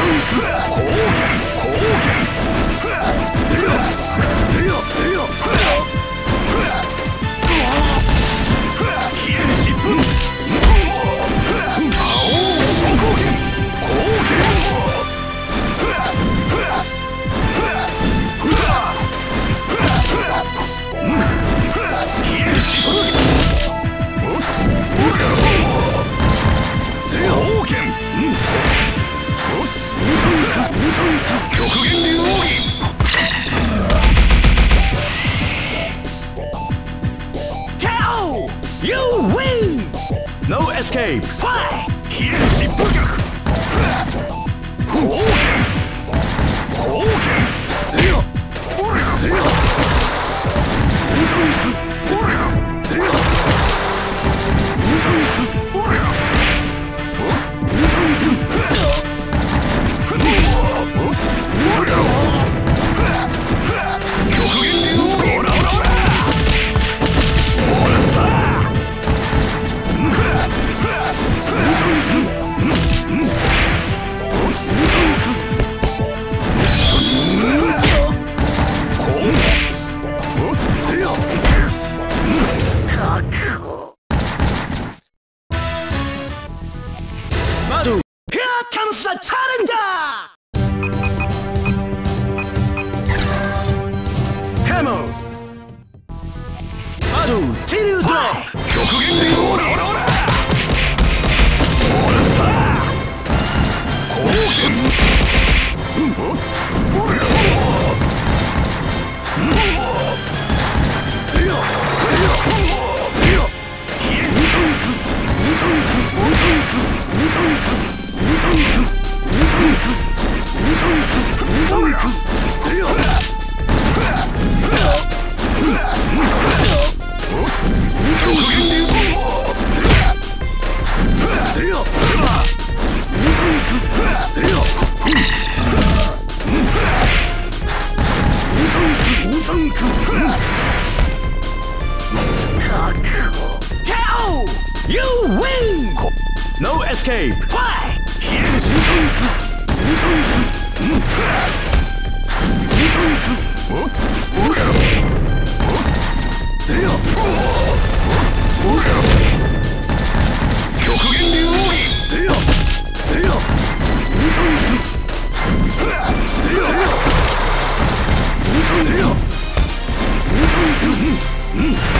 Sweet! Escape! Why? KO! You win! No escape! Why? Mm-hmm.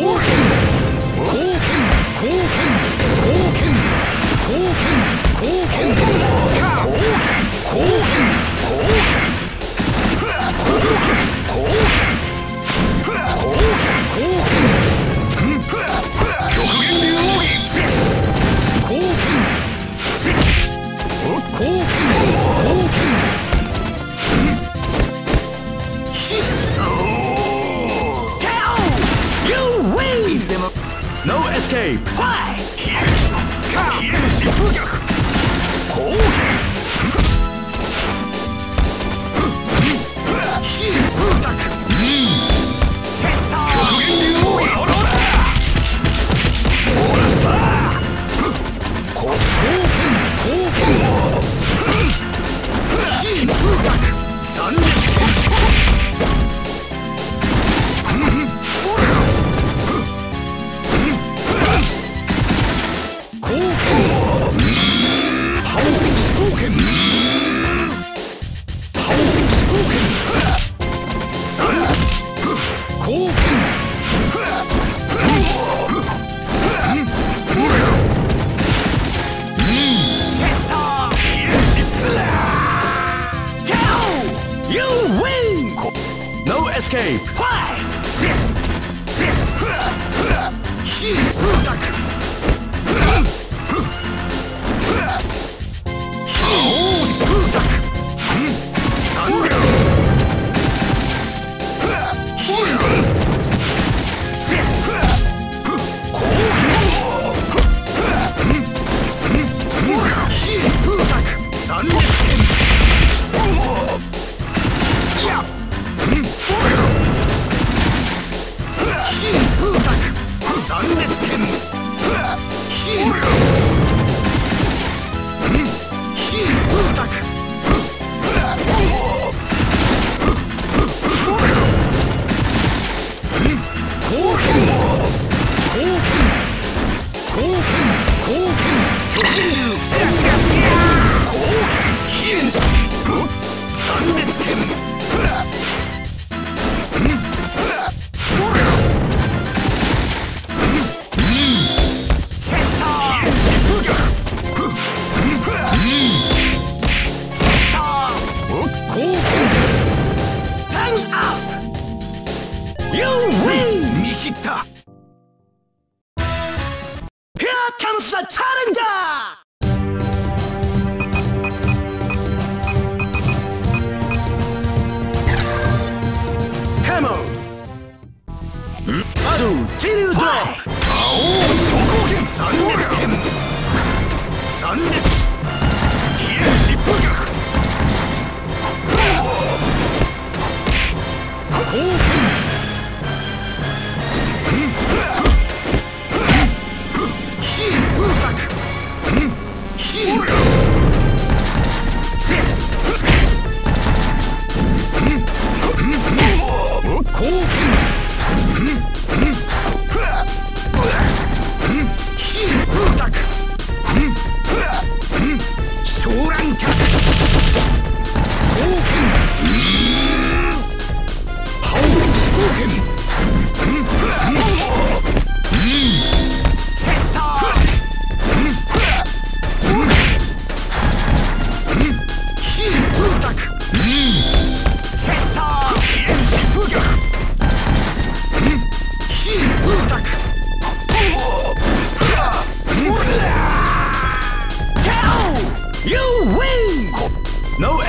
貢献貢献貢献貢献貢献貢献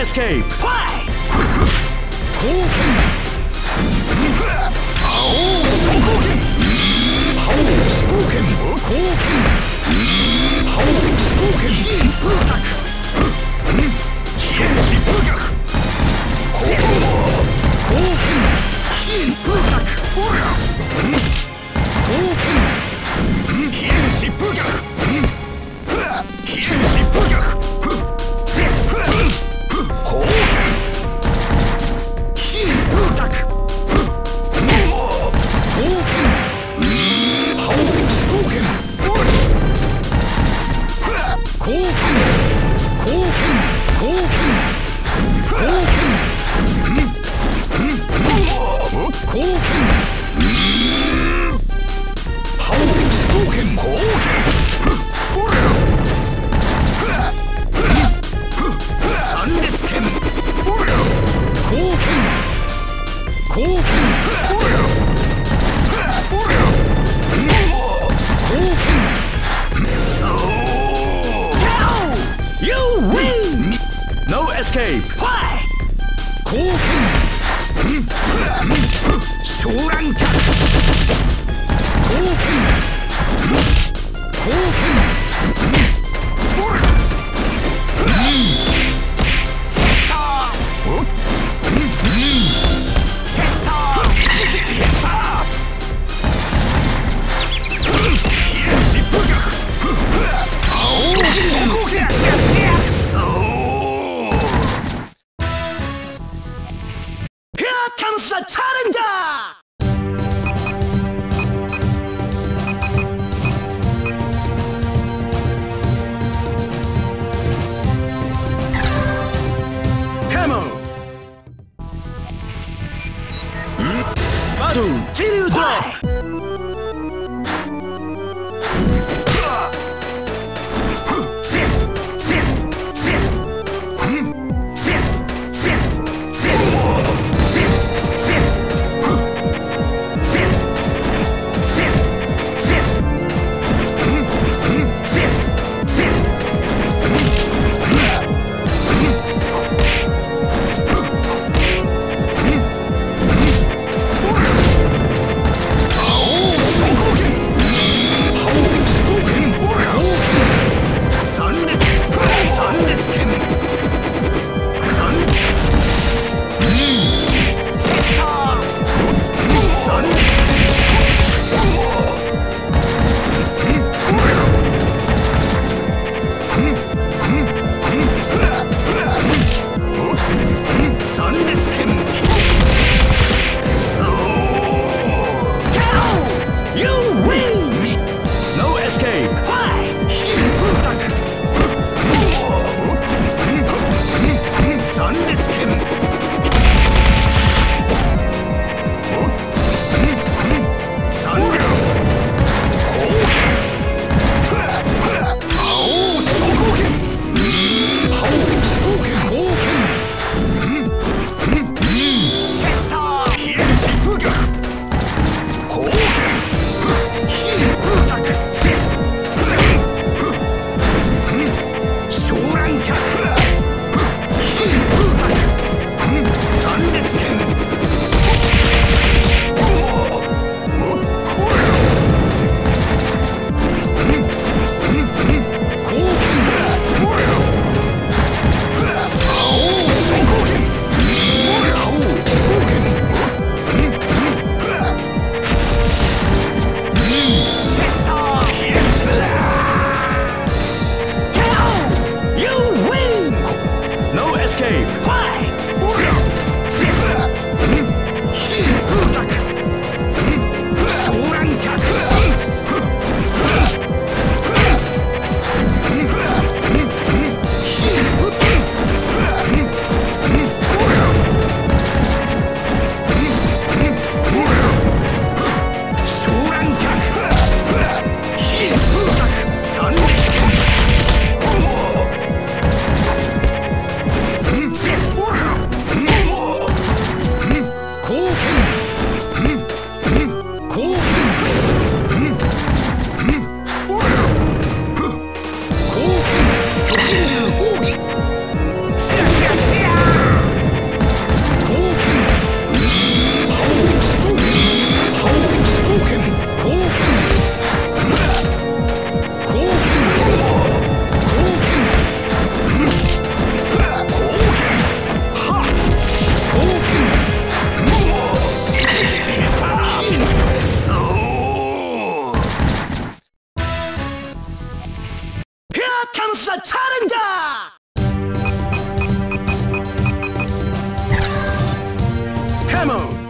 エスケープ。貢献覇王総貢献覇王総貢献貢献覇王総貢献疾風アタック疾風逆貢献貢献疾風アタック貢献貢献貢献 You Ammo!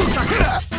Ultra Crash!